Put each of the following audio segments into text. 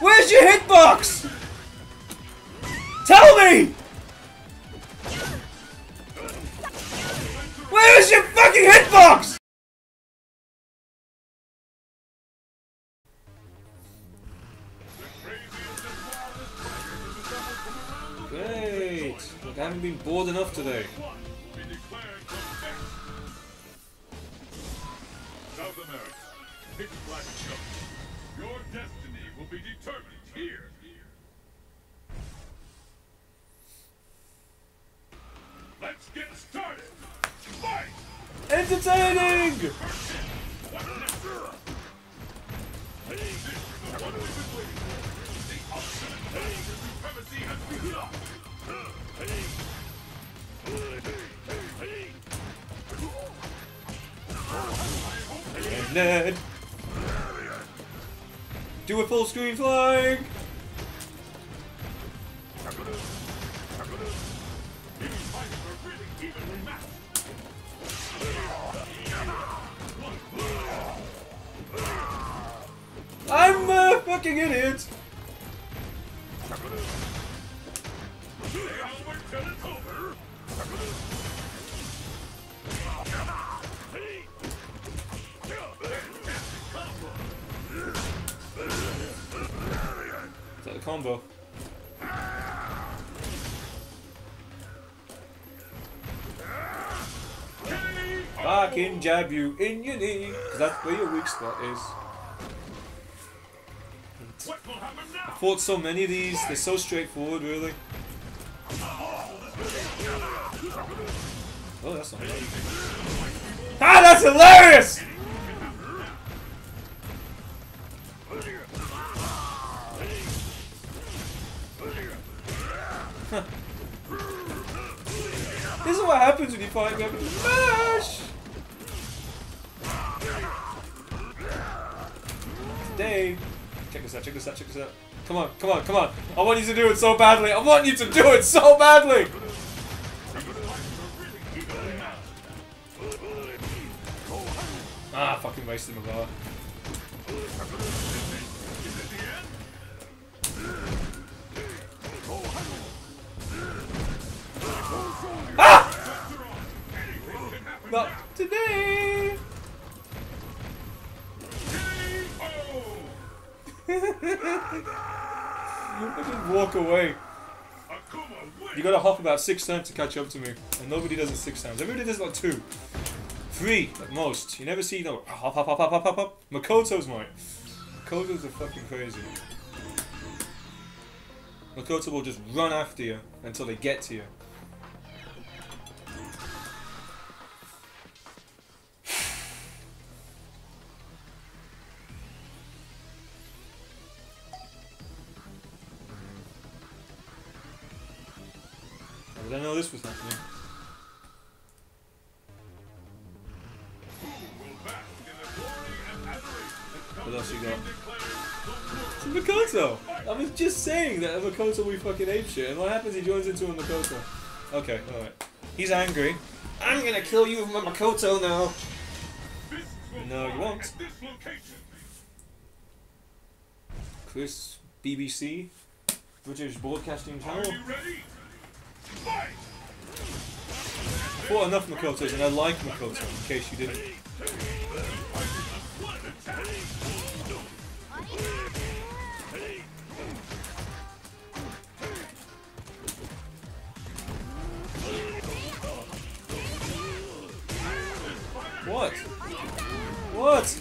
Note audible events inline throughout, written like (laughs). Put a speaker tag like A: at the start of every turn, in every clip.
A: Where's your hitbox? Tell me! Where's your fucking hitbox? Great! Look, I haven't been bored enough today.
B: Be declared the best. South America, pitch black jungle. Your destiny will be determined here. Let's get started. Fight!
A: Entertaining!
B: Supremacy
A: Do a full screen flying! I'm a fucking idiot! The combo? I can jab you in your knee, 'cause that's where your weak spot is. I fought so many of these, they're so straightforward, really. Oh, that's not. Ah, that's hilarious! Fight weapons. Mash! Today, check this out, check this out, check this out. Come on, come on, come on. I want you to do it so badly. I want you to do it so badly. Ah, fucking wasted my bar. Just walk away. You gotta hop about six times to catch up to me, and nobody does it six times. Everybody does like two, three at most. You never see no hop hop hop hop hop hop hop. Makoto's might. Makoto's are fucking crazy. Makoto will just run after you until they get to you. I didn't know this was happening. What else you got? It's Makoto! I was just saying that Makoto we fucking ape shit, and what happens? He joins into a Makoto. Okay, alright. He's angry. I'm gonna kill you with my Makoto now! No, you won't. Chris, BBC, British Broadcasting Channel. Fought enough Makotos, and I like Makoto, in case you didn't. What? What?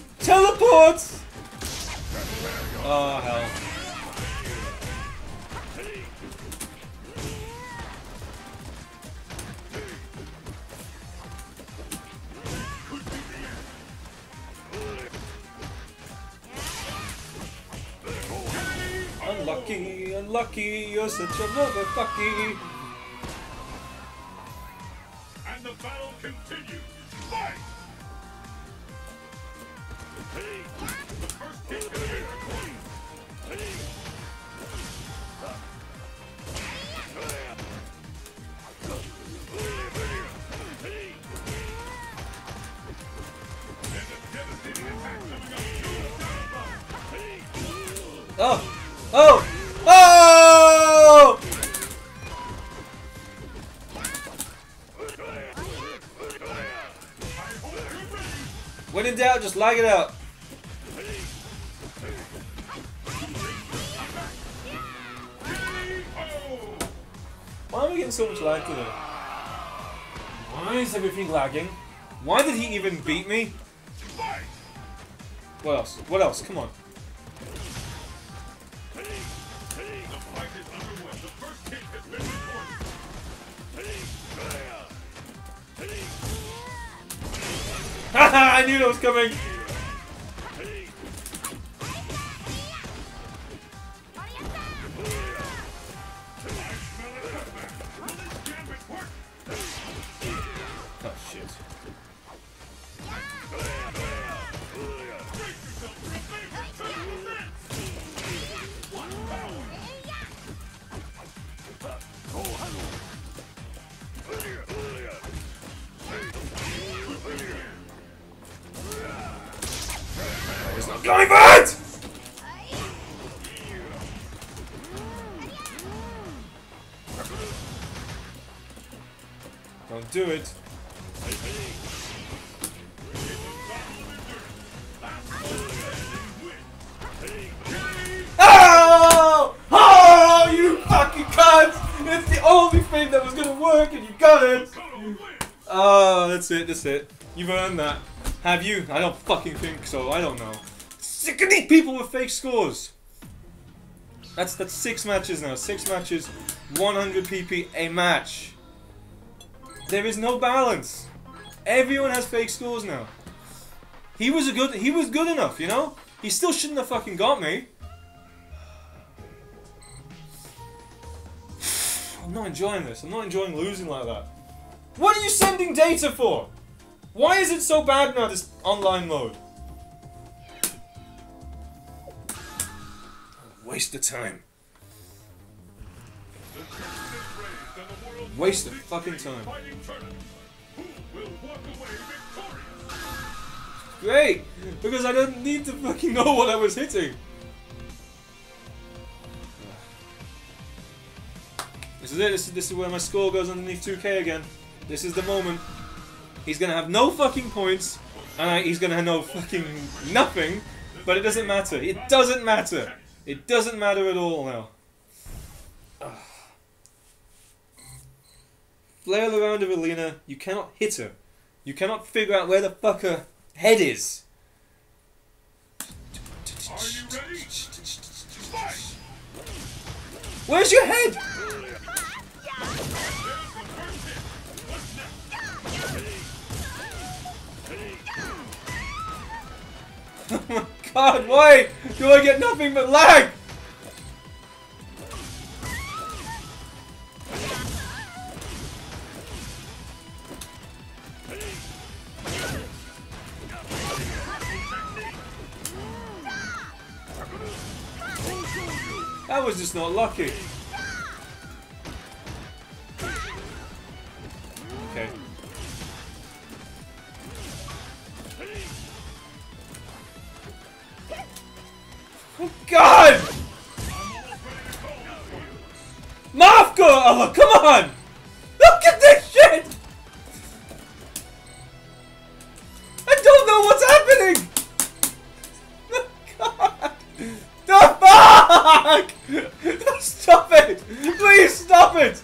A: Unlucky, unlucky, you're such a motherfucky.
B: And the battle continues. Fight! The first kick of the game. And a devastating attack coming up.
A: Oh! Oh! Oh! When in doubt, just lag it out. Why am I getting so much lag today? Why is everything lagging? Why did he even beat me? What else? What else? Come on. (laughs) I knew that was coming. Oh,
B: I
A: smell Not going! Don't do it. Oh! Oh, you fucking cunt! It's the only thing that was gonna work and you got it! Oh, that's it, that's it. You've earned that. Have you? I don't fucking think so. I don't know. Sick of these people with fake scores! That's that's six matches now. Six matches, 100 PP a match. There is no balance. Everyone has fake scores now. He was a good. He was good enough, you know. He still shouldn't have fucking got me. (sighs) I'm not enjoying this. I'm not enjoying losing like that. What are you sending data for? Why is it so bad now, this online mode? Waste of time. Waste of fucking time. Great! Because I don't need to fucking know what I was hitting. This is it. This is, this is where my score goes underneath 2k again. This is the moment. He's gonna have no fucking points, and I, he's gonna have no fucking nothing, but it doesn't matter. It doesn't matter. It doesn't matter at all now. Ugh. (sighs) Flail around of Elena, you cannot hit her. You cannot figure out where the fuck her head is.
B: Are you ready? Fight!
A: Where's your head? (laughs) (laughs) God, why do I get nothing but lag? That was just not lucky. Okay. On! Look at this shit! I don't know what's happening! The fuck! (laughs) Stop it! Please stop it!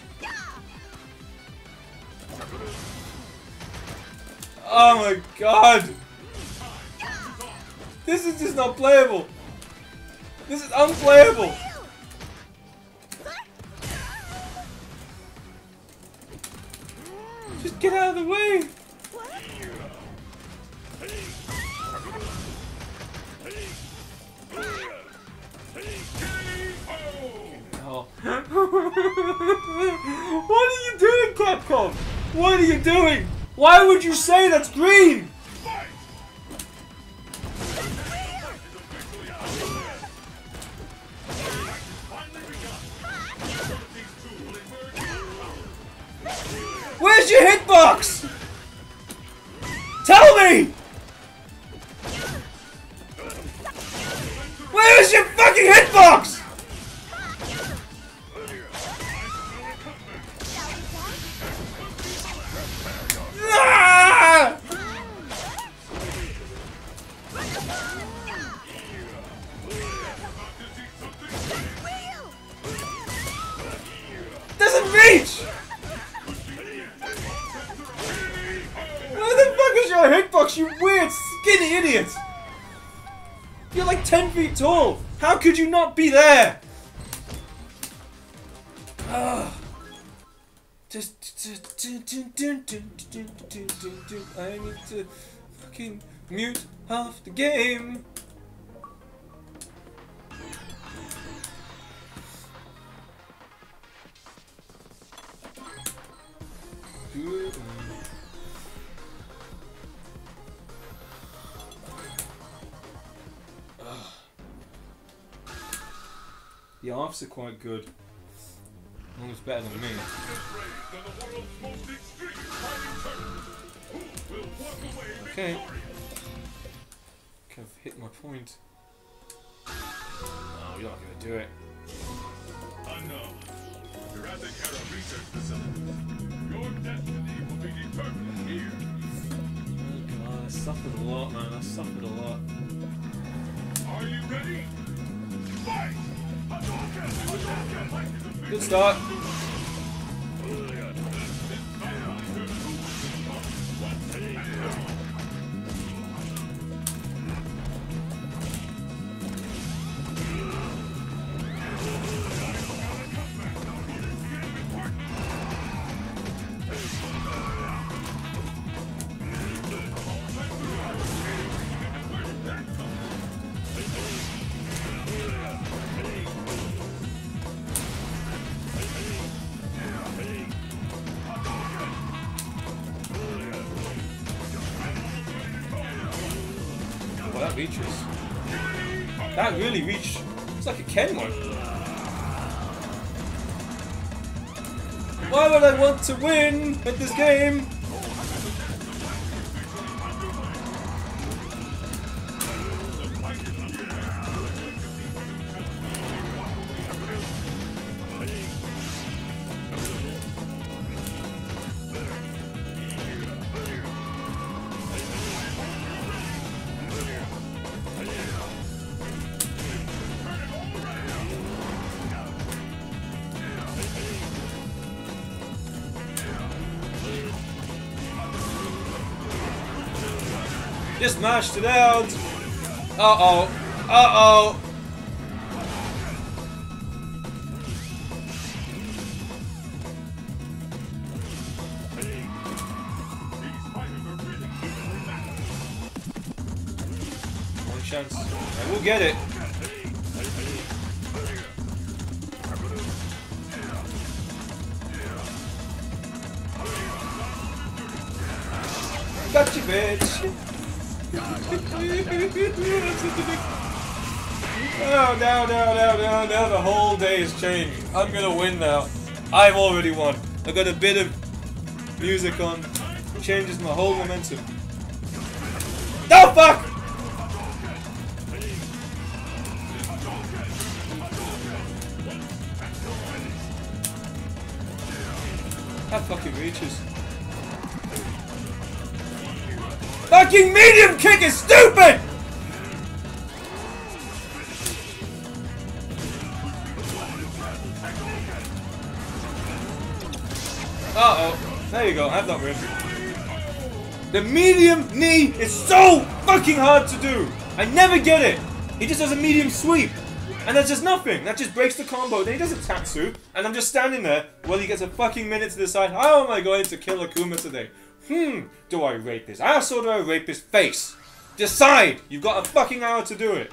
A: Oh my god! This is just not playable! This is unplayable! The way! (laughs) What are you doing, Capcom? What are you doing? Why would you say that's green? fucking hitbox! Ah! Doesn't reach! Where the fuck is your hitbox, you weird skinny idiot? You're like 10 feet tall! How could you not be there? Ugh. Just, I need to fucking mute half the game. Good. The arms are quite good. Almost better than me.
B: This race to the world's most extreme fighting tournament. Who will walk away
A: Okay.
B: victorious?
A: Kind of hit my point. Oh, you're not gonna do it.
B: Unknown. Jurassic Era Research Facilities. Your destiny will be determined here.
A: Oh god, I suffered a lot, man. I suffered a lot.
B: Are you ready? Fight!
A: Good start. Reaches. That really reached. It's like a Ken one. Why would I want to win at this game? Just mashed it out. Uh oh. Uh oh. One chance. I will get it. Gotcha, bitch. Oh, now, now, now, now, now the whole day has changed. I'm gonna win now. I've already won. I got a bit of music on. Changes my whole momentum. No, fuck! That fucking reaches. Fucking medium kick is stupid! Uh oh. There you go. I've not win. The medium knee is so fucking hard to do. I never get it. He just does a medium sweep. And that's just nothing. That just breaks the combo. Then he does a Tatsu. And I'm just standing there while he gets a fucking minute to decide how am I going to kill Akuma today. Hmm, do I rape his ass or do I rape his face? Decide! You've got a fucking hour to do it.